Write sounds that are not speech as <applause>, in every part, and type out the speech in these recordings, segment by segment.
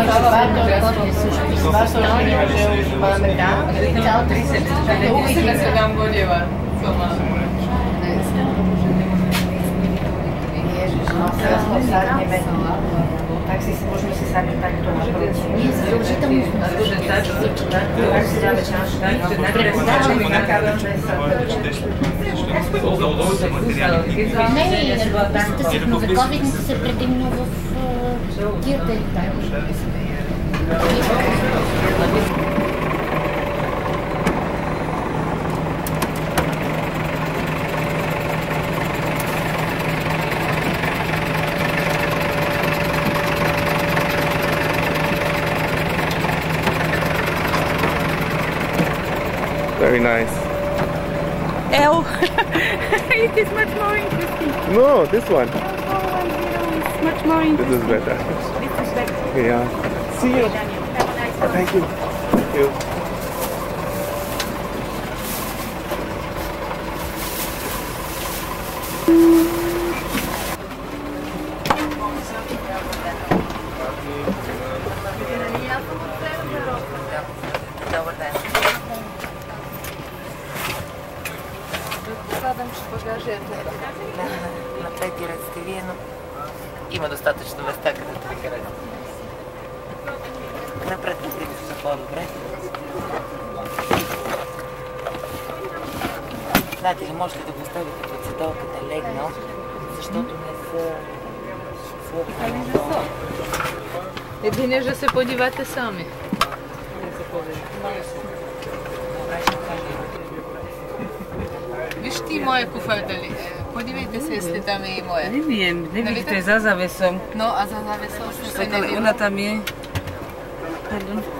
обживател, който е също обживател, ние уже обживаме, да. Цялата улица. Сега година. Сама. Как се сложно се сами так Задължително. Не, ковидните са предимно в Very nice. L. <laughs> it is much more interesting. No, this one. More interesting. This is better. This is better. Yeah. See you. Daniel, have a nice thank you. Thank you. motivate same. Vi știi moje cu fetele. Podívejte se, jestli tam je i moje. Nevím, nevím, to je za závesom. No a za závesom se nevím. Ona tam je. Pardon.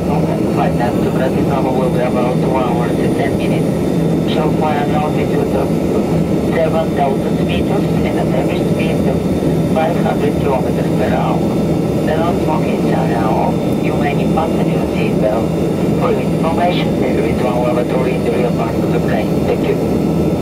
flight now to will be about 2 hours and 10 minutes. Shall fly altitude of 7,000 meters and an average speed of 500 kilometers per hour. The non-smoking may need fasten your seatbelt. For information, there is one lavatory in the rear part of the plane. Thank you.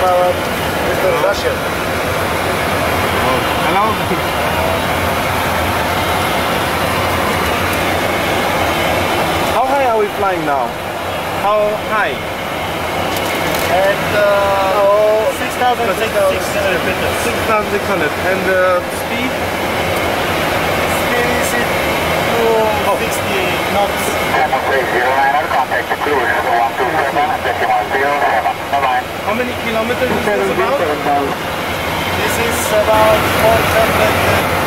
Papa, Mr. Russia. Hello. How high are we flying now? How high? At uh, 6,600 meters. 6,600. And the speed? Speed is it to 60 knots. contact the cruise 127 decimal 07. Bye-bye. How many kilometers is this about? This is about 400 400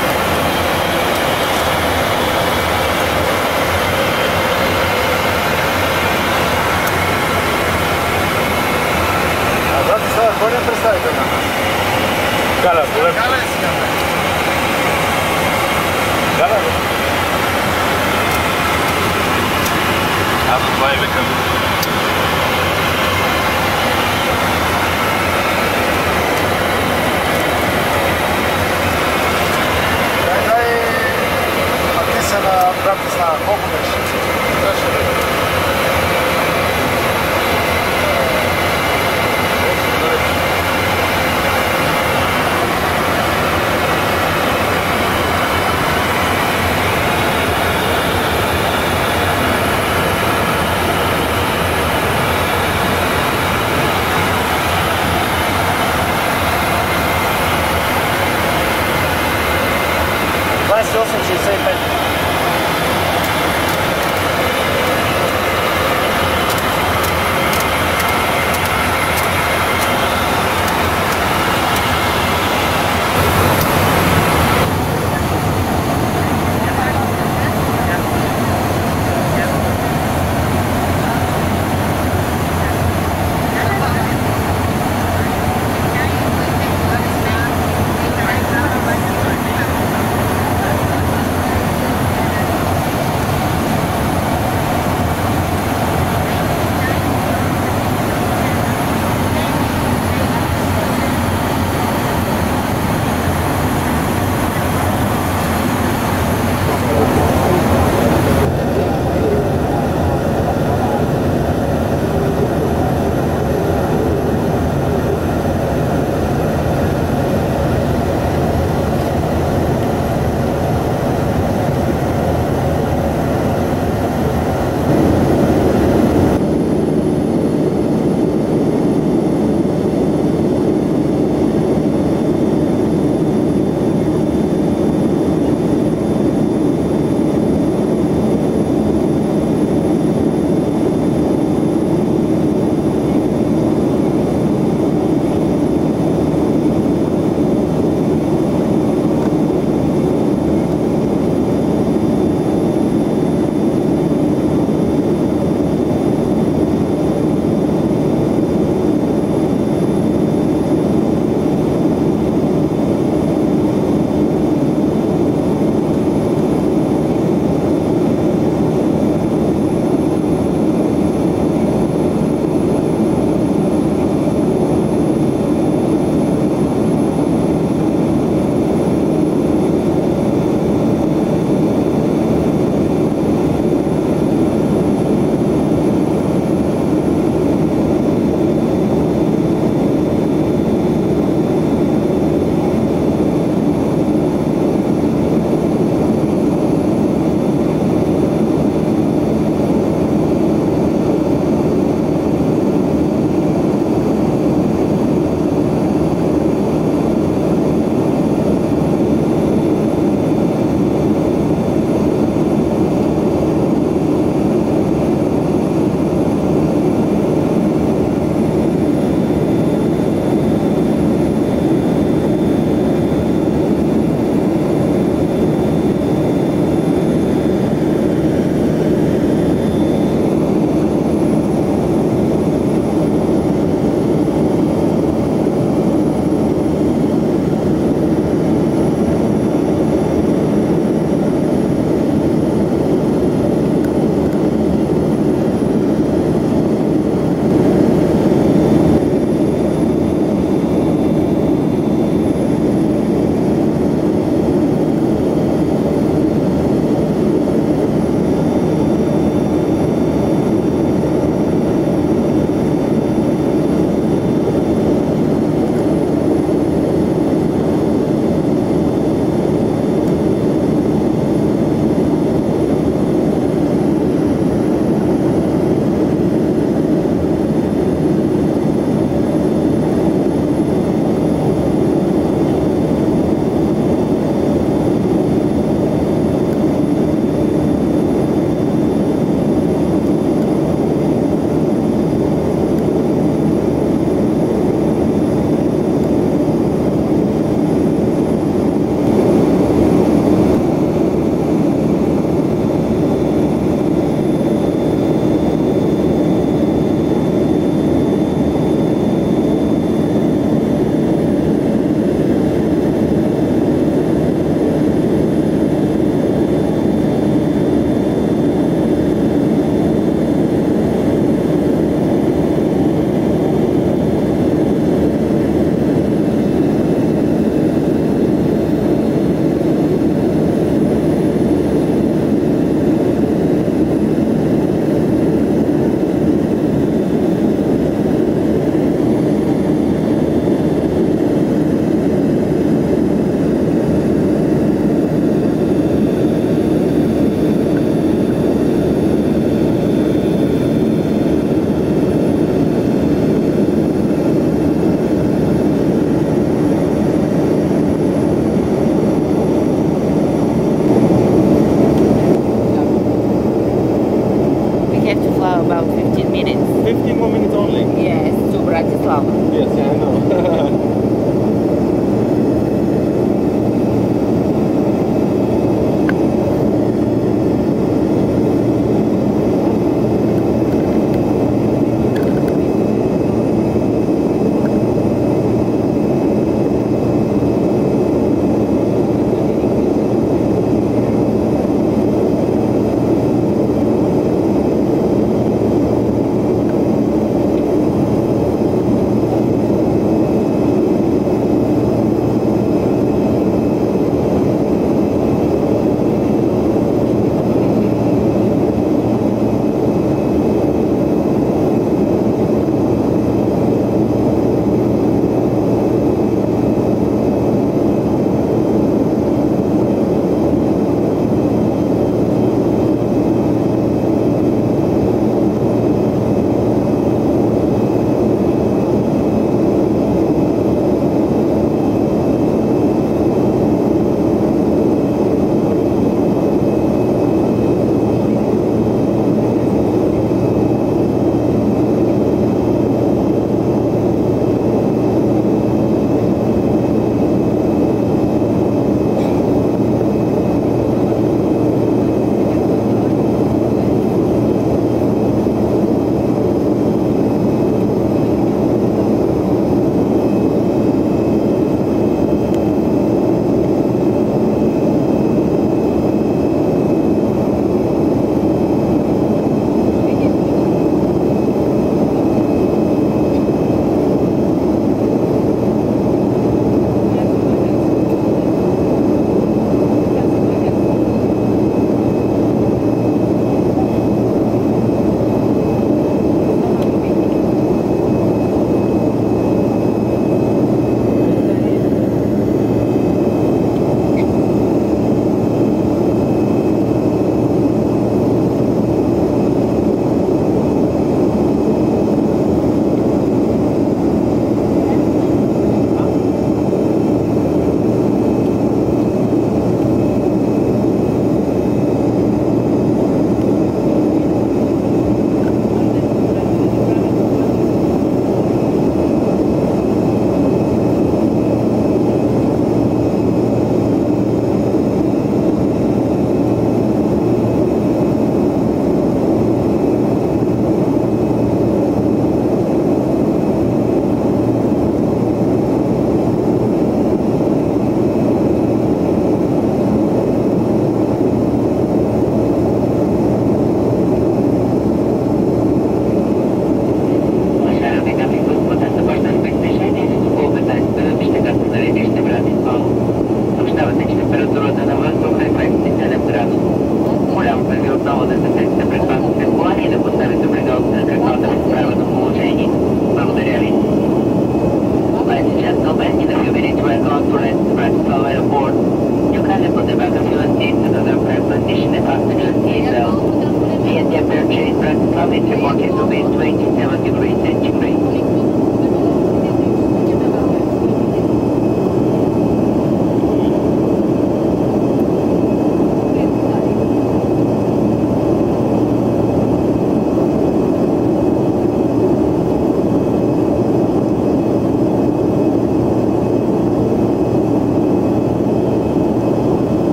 Кой не представител на нас? Гала, голем. Гале си на мен. Гала, Аз това и викам. Дай, дай, ти се на Братислава, колко? Беше 2,85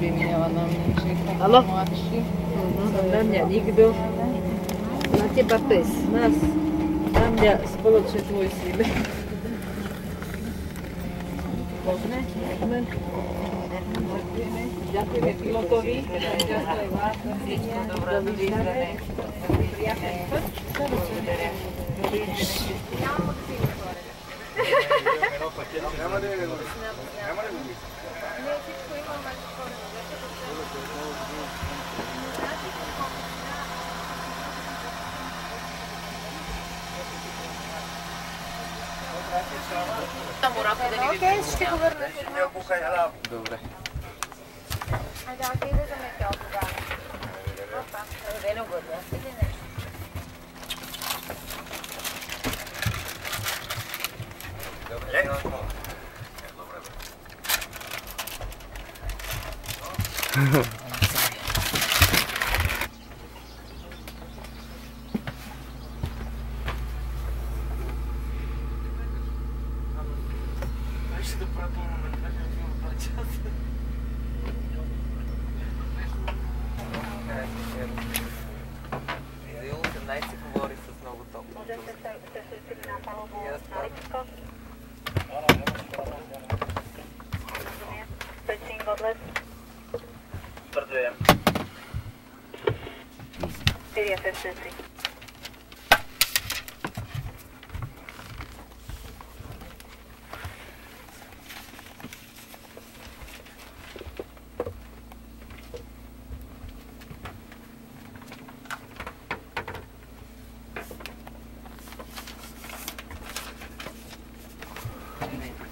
vymenovaná mníšika. Halo? Mladší. Uh-huh. Na mňa nikto. Na teba pes. Nás. Na mňa spoločne tvoj syn. Pozne? Pozne? Ďakujeme pilotovi. Ďakujeme vás. <laughs> Dovidíme. Dovidíme. Okej, szybko wyrwę. Nie opuszczaj hlavu. Dobre. A tak, idę do mnie opuga. Veno gorda. Dobre. Dobre. government.